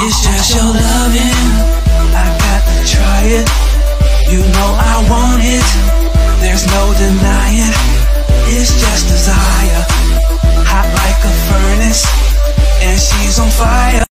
It's just your loving, I got to try it. You know I want it, there's no denying. It's just desire, hot like a furnace, and she's on fire.